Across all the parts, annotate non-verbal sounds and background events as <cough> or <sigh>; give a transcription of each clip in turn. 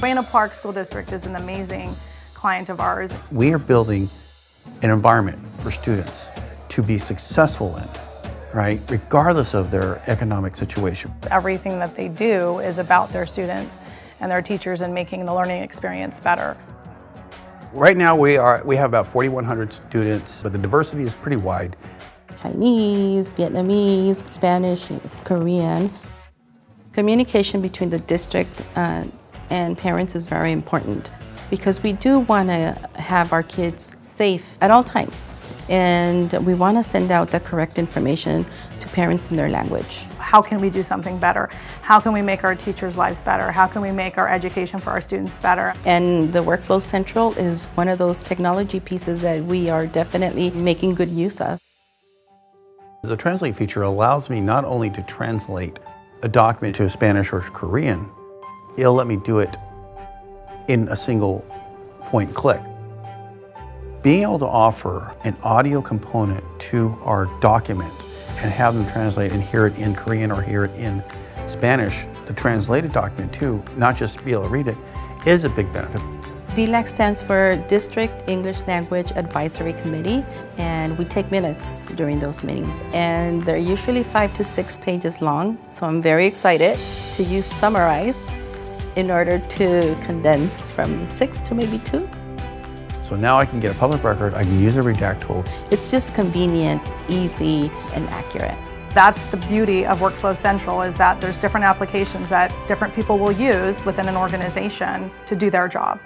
Buena Park School District is an amazing client of ours. We are building an environment for students to be successful in, right, regardless of their economic situation. Everything that they do is about their students and their teachers and making the learning experience better. Right now we are we have about 4,100 students, but the diversity is pretty wide. Chinese, Vietnamese, Spanish, Korean. Communication between the district uh, and parents is very important because we do want to have our kids safe at all times and we want to send out the correct information to parents in their language. How can we do something better? How can we make our teachers' lives better? How can we make our education for our students better? And the Workflow Central is one of those technology pieces that we are definitely making good use of. The Translate feature allows me not only to translate a document to Spanish or Korean, it'll let me do it in a single point click. Being able to offer an audio component to our document and have them translate and hear it in Korean or hear it in Spanish, the translated document too, not just be able to read it, is a big benefit. DELAC stands for District English Language Advisory Committee, and we take minutes during those meetings. And they're usually five to six pages long, so I'm very excited to use Summarize in order to condense from six to maybe two. So now I can get a public record, I can use a redact tool. It's just convenient, easy, and accurate. That's the beauty of Workflow Central is that there's different applications that different people will use within an organization to do their job.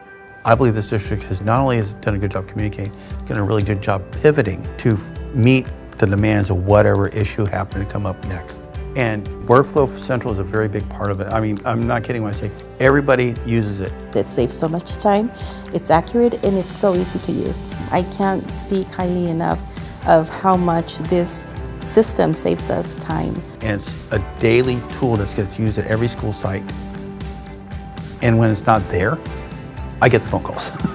I believe this district has not only has done a good job communicating, it's done a really good job pivoting to meet the demands of whatever issue happened to come up next. And Workflow Central is a very big part of it. I mean, I'm not kidding when I say everybody uses it. It saves so much time, it's accurate, and it's so easy to use. I can't speak highly enough of how much this system saves us time. And it's a daily tool that gets used at every school site. And when it's not there, I get the phone calls. <laughs>